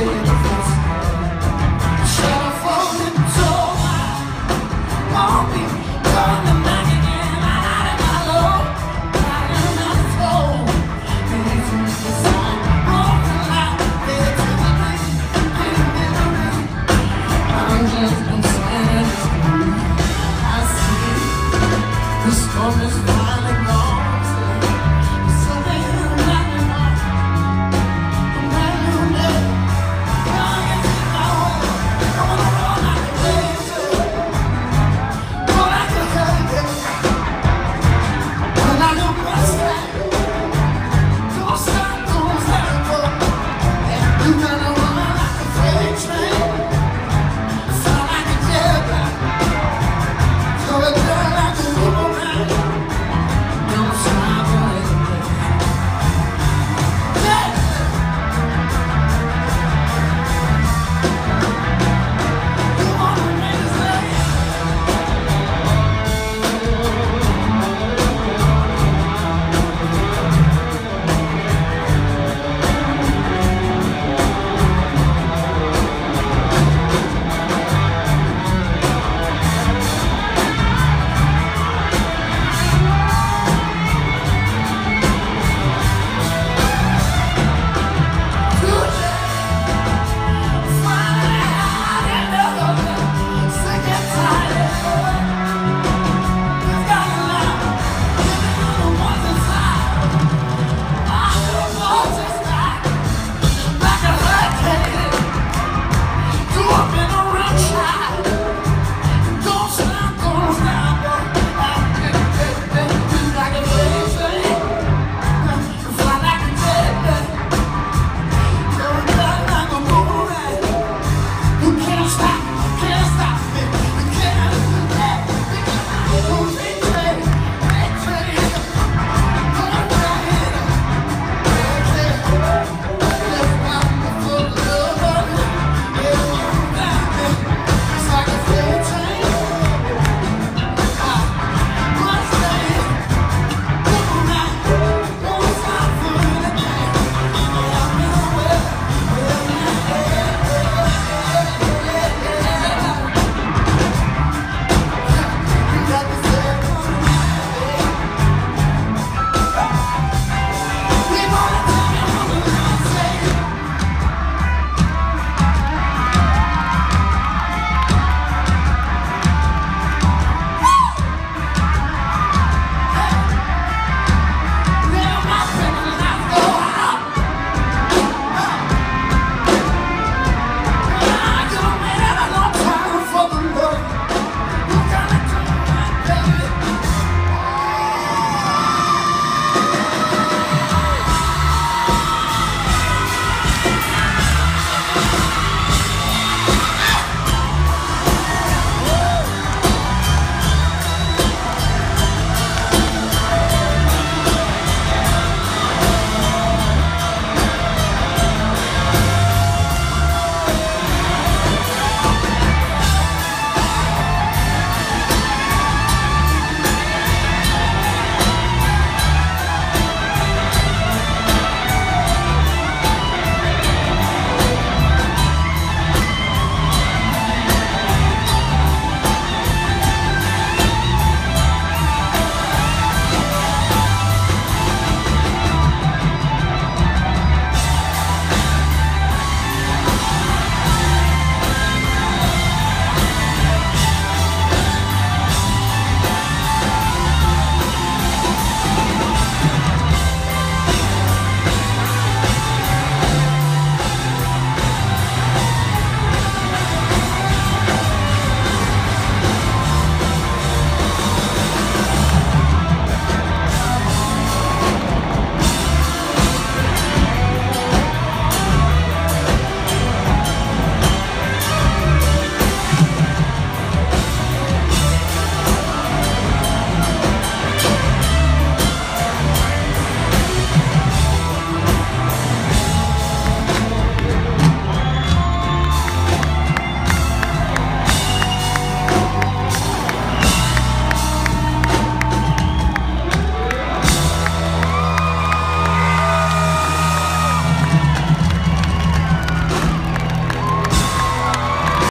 yeah.